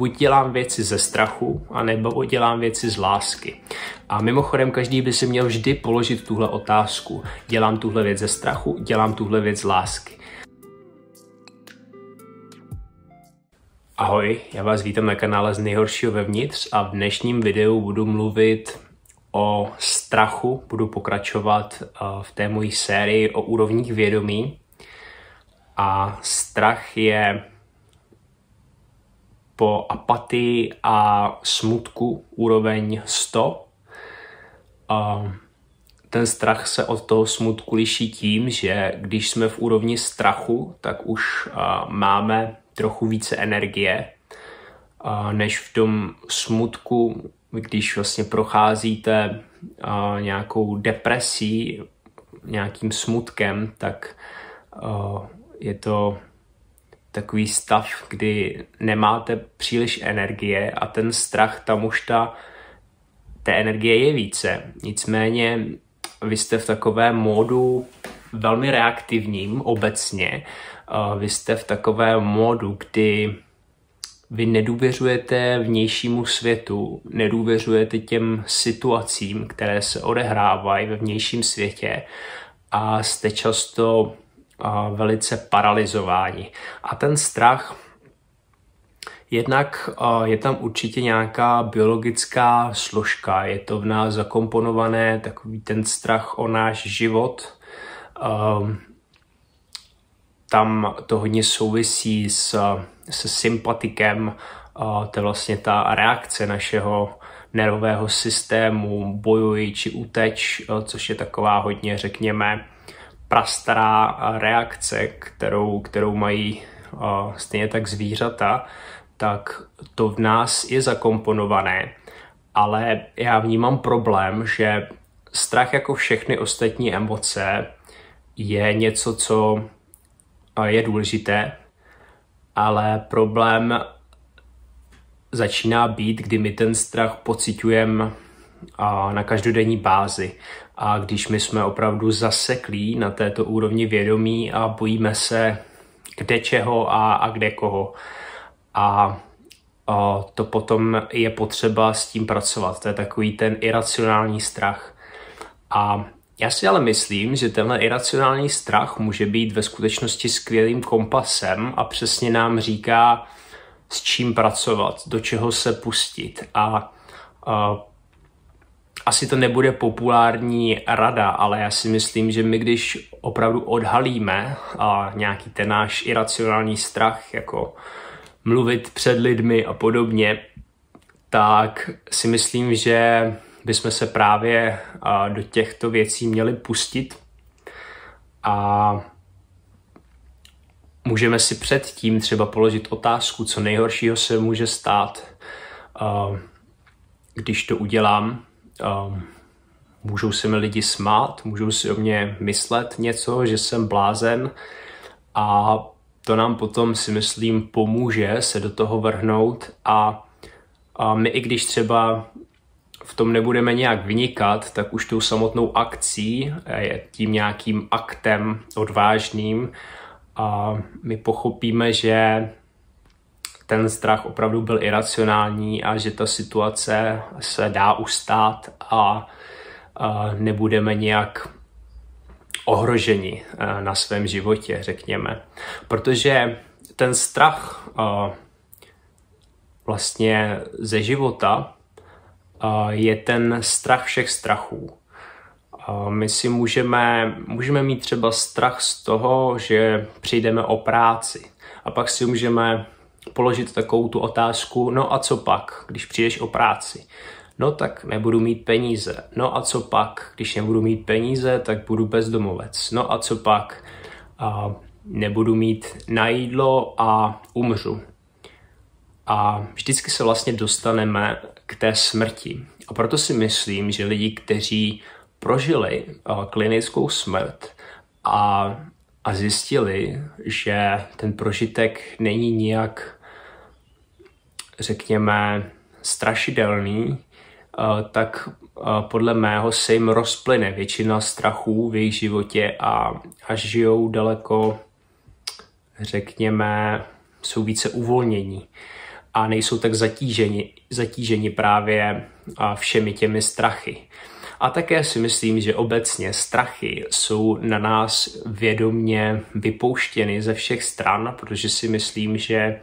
buď dělám věci ze strachu, anebo dělám věci z lásky. A mimochodem, každý by si měl vždy položit tuhle otázku. Dělám tuhle věc ze strachu, dělám tuhle věc z lásky. Ahoj, já vás vítám na kanále z nejhoršího vevnitř a v dnešním videu budu mluvit o strachu, budu pokračovat eh, v té mojí sérii o úrovních vědomí. A strach je po apatii a smutku úroveň 100. A ten strach se od toho smutku liší tím, že když jsme v úrovni strachu, tak už máme trochu více energie, než v tom smutku, když vlastně procházíte nějakou depresí, nějakým smutkem, tak je to takový stav, kdy nemáte příliš energie a ten strach, tam už ta, té energie je více. Nicméně vy jste v takovém módu velmi reaktivním obecně. Vy jste v takovém módu, kdy vy nedůvěřujete vnějšímu světu, nedůvěřujete těm situacím, které se odehrávají ve vnějším světě a jste často velice paralizováni. A ten strach, jednak je tam určitě nějaká biologická složka, je to v nás zakomponované, takový ten strach o náš život. Tam to hodně souvisí s, se sympatikem, to je vlastně ta reakce našeho nervového systému, bojuj či uteč, což je taková hodně, řekněme, prastará reakce, kterou, kterou mají uh, stejně tak zvířata, tak to v nás je zakomponované. Ale já vnímám problém, že strach jako všechny ostatní emoce je něco, co je důležité, ale problém začíná být, kdy my ten strach pocitujeme na každodenní bázi. A když my jsme opravdu zaseklí na této úrovni vědomí a bojíme se kde čeho a, a kde koho. A a to potom je potřeba s tím pracovat. To je takový ten iracionální strach. A já si ale myslím, že tenhle iracionální strach může být ve skutečnosti skvělým kompasem a přesně nám říká, s čím pracovat, do čeho se pustit. A, a asi to nebude populární rada, ale já si myslím, že my když opravdu odhalíme a nějaký ten náš iracionální strach, jako mluvit před lidmi a podobně, tak si myslím, že bychom se právě do těchto věcí měli pustit. A můžeme si předtím třeba položit otázku, co nejhoršího se může stát, když to udělám, um, můžou se mi lidi smát, můžou si o mě myslet něco, že jsem blázen a to nám potom si myslím pomůže se do toho vrhnout a, a my i když třeba v tom nebudeme nějak vynikat, tak už tou samotnou akcí, tím nějakým aktem odvážným, a my pochopíme, že ten strach opravdu byl iracionální a že ta situace se dá ustát a, a nebudeme nějak ohroženi eh, na svém životě, řekněme. Protože ten strach eh, vlastně ze života eh, je ten strach všech strachů. My si můžeme, můžeme mít třeba strach z toho, že přijdeme o práci a pak si můžeme položit takovou tu otázku, no a co pak, když přijdeš o práci? No tak nebudu mít peníze. No a co pak, když nebudu mít peníze, tak budu bezdomovec. No a co pak, a nebudu mít na jídlo a umřu. A vždycky se vlastně dostaneme k té smrti. A proto si myslím, že lidi, kteří prožili klinickou smrt a, a zjistili, že ten prožitek není nijak řekněme, strašidelný, eh, tak eh, podle mého se jim rozplyne většina strachů v jejich životě a, a žijou daleko, řekněme, jsou více uvolnění. a nejsou tak zatíženi, zatíženi právě všemi těmi strachy. A také si myslím, že obecně strachy jsou na nás vědomně vypouštěny ze všech stran, protože si myslím, že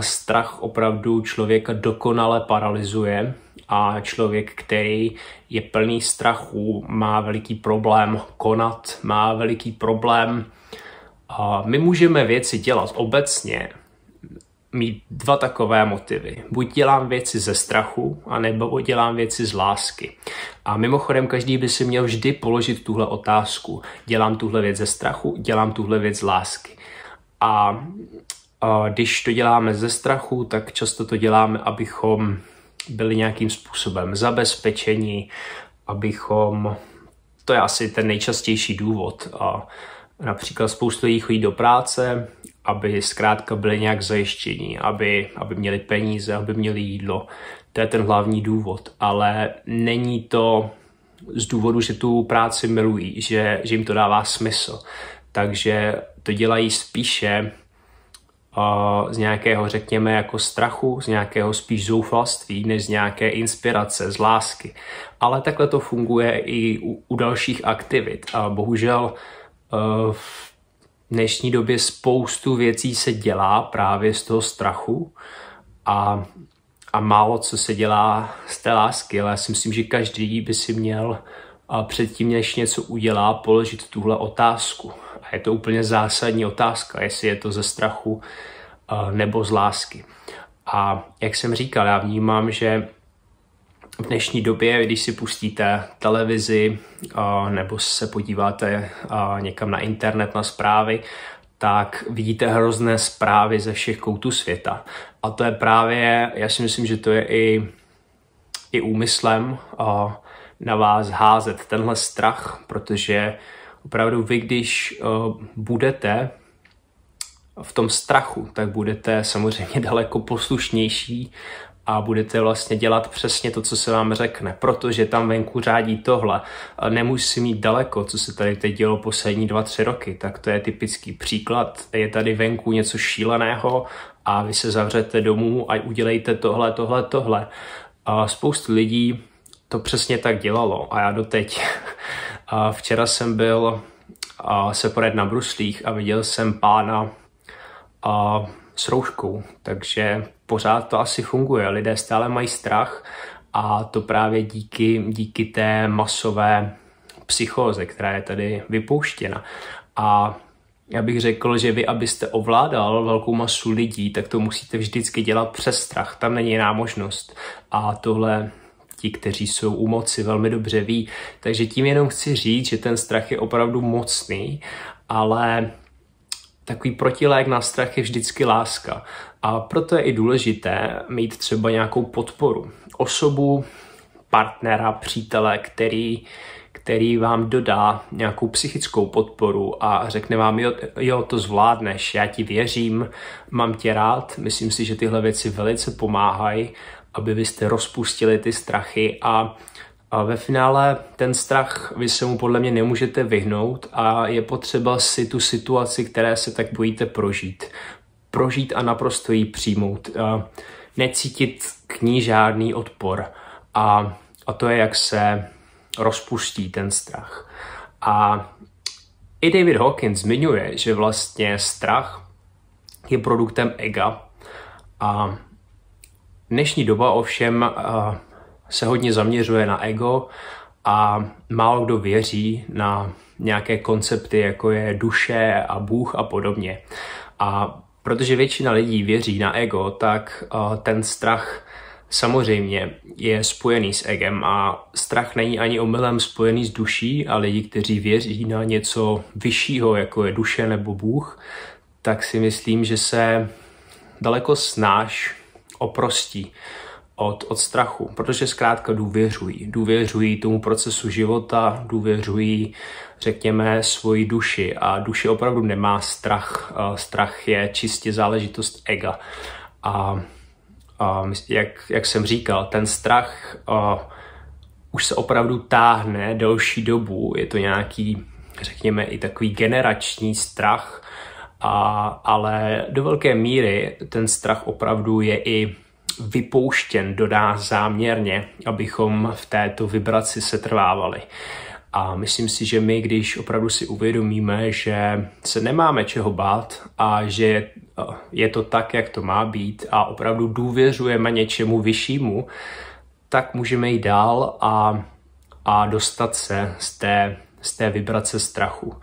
strach opravdu člověka dokonale paralyzuje a člověk, který je plný strachu, má veliký problém konat, má veliký problém. My můžeme věci dělat obecně, mít dva takové motivy. Buď dělám věci ze strachu, anebo dělám věci z lásky. A mimochodem, každý by si měl vždy položit tuhle otázku. Dělám tuhle věc ze strachu, dělám tuhle věc z lásky. A, a když to děláme ze strachu, tak často to děláme, abychom byli nějakým způsobem zabezpečeni, abychom, to je asi ten nejčastější důvod. A například spoustu lidí chodí do práce, aby zkrátka byli nějak zajištění, aby, aby měli peníze, aby měli jídlo. To je ten hlavní důvod, ale není to z důvodu, že tu práci milují, že, že jim to dává smysl. Takže to dělají spíše z nějakého, řekněme, jako strachu, z nějakého spíš zoufalství, než z nějaké inspirace, z lásky. Ale takhle to funguje i u, u dalších aktivit. A bohužel uh, dnešní době spoustu věcí se dělá právě z toho strachu a, a málo co se dělá z té lásky, ale já si myslím, že každý by si měl předtím, než něco udělá, položit tuhle otázku. Je to úplně zásadní otázka, jestli je to ze strachu nebo z lásky. A jak jsem říkal, já vnímám, že v dnešní době, když si pustíte televizi nebo se podíváte někam na internet, na zprávy, tak vidíte hrozné zprávy ze všech koutů světa. A to je právě, já si myslím, že to je i, i úmyslem na vás házet tenhle strach, protože opravdu vy, když budete v tom strachu, tak budete samozřejmě daleko poslušnější a budete vlastně dělat přesně to, co se vám řekne, protože tam venku řádí tohle. Nemusí mít daleko, co se tady teď dělo poslední dva, tři roky, tak to je typický příklad. Je tady venku něco šíleného a vy se zavřete domů a udělejte tohle, tohle, tohle. A spoustu lidí to přesně tak dělalo a já doteď. A včera jsem byl se poradit na bruslích a viděl jsem pána a s rouškou, takže pořád to asi funguje. Lidé stále mají strach a to právě díky, díky té masové psychóze, která je tady vypouštěna. A já bych řekl, že vy, abyste ovládal velkou masu lidí, tak to musíte vždycky dělat přes strach. Tam není jiná možnost. A tohle ti, kteří jsou u moci, velmi dobře ví. Takže tím jenom chci říct, že ten strach je opravdu mocný, ale takový protilék na strach je vždycky láska. A proto je i důležité mít třeba nějakou podporu. Osobu, partnera, přítele, který, který vám dodá nějakou psychickou podporu a řekne vám, jo, jo, to zvládneš, já ti věřím, mám tě rád. Myslím si, že tyhle věci velice pomáhají, aby vy jste rozpustili ty strachy a a ve finále ten strach, vy se mu podle mě nemůžete vyhnout a je potřeba si tu situaci, které se tak bojíte, prožít. Prožít a naprosto ji přijmout. A necítit k ní žádný odpor. A, a to je, jak se rozpustí ten strach. A i David Hawkins zmiňuje, že vlastně strach je produktem ega. A dnešní doba ovšem se hodně zaměřuje na ego a málo kdo věří na nějaké koncepty, jako je duše a Bůh a podobně. A protože většina lidí věří na ego, tak ten strach samozřejmě je spojený s egem a strach není ani omylem spojený s duší a lidi, kteří věří na něco vyššího, jako je duše nebo Bůh, tak si myslím, že se daleko snáš oprostí od, od strachu, protože zkrátka důvěřují. Důvěřují tomu procesu života, důvěřují, řekněme, svoji duši a duše opravdu nemá strach. Strach je čistě záležitost ega. A, a jak, jak jsem říkal, ten strach a, už se opravdu táhne delší dobu. Je to nějaký, řekněme, i takový generační strach, A, ale do velké míry ten strach opravdu je i vypouštěn do nás záměrně, abychom v této vibraci se trvávali. A myslím si, že my, když opravdu si uvědomíme, že se nemáme čeho bát a že je to tak, jak to má být a opravdu důvěřujeme něčemu vyššímu, tak můžeme jít dál a, a dostat se z té, z té vibrace strachu.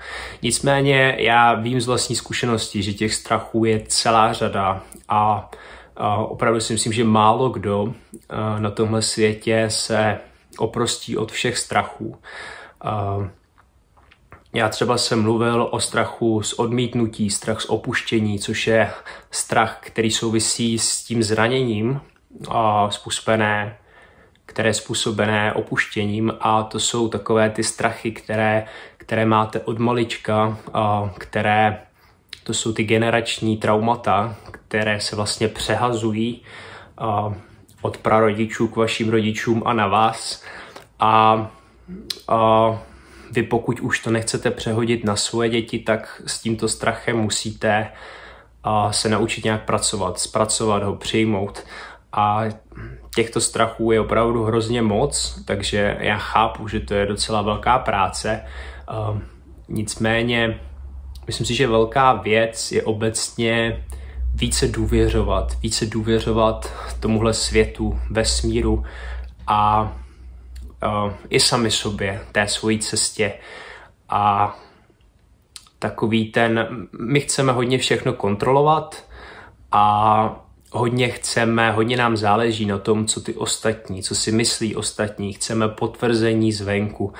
Nicméně já vím z vlastní zkušenosti, že těch strachů je celá řada a, a opravdu si myslím, že málo kdo na tomhle světě se oprostí od všech strachů. Já třeba jsem mluvil o strachu z odmítnutí, strach z opuštění, což je strach, který souvisí s tím zraněním, způsobené, které je způsobené opuštěním a to jsou takové ty strachy, které, které máte od malička, které to jsou ty generační traumata, které se vlastně přehazují od prarodičů k vašim rodičům a na vás. A a vy pokud už to nechcete přehodit na svoje děti, tak s tímto strachem musíte se naučit nějak pracovat, zpracovat ho, přijmout. A těchto strachů je opravdu hrozně moc, takže já chápu, že to je docela velká práce. Nicméně, myslím si, že velká věc je obecně více důvěřovat, více důvěřovat tomuhle světu, vesmíru a uh, i sami sobě, té svojí cestě. A takový ten, my chceme hodně všechno kontrolovat a hodně chceme, hodně nám záleží na tom, co ty ostatní, co si myslí ostatní, chceme potvrzení zvenku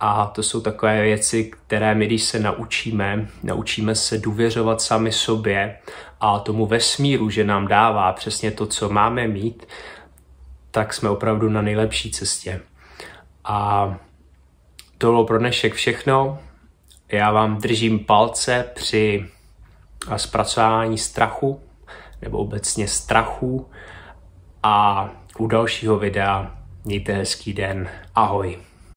a to jsou takové věci, které my, když se naučíme, naučíme se důvěřovat sami sobě a tomu vesmíru, že nám dává přesně to, co máme mít, tak jsme opravdu na nejlepší cestě. A to bylo pro dnešek všechno. Já vám držím palce při zpracování strachu nebo obecně strachu a u dalšího videa mějte hezký den. Ahoj.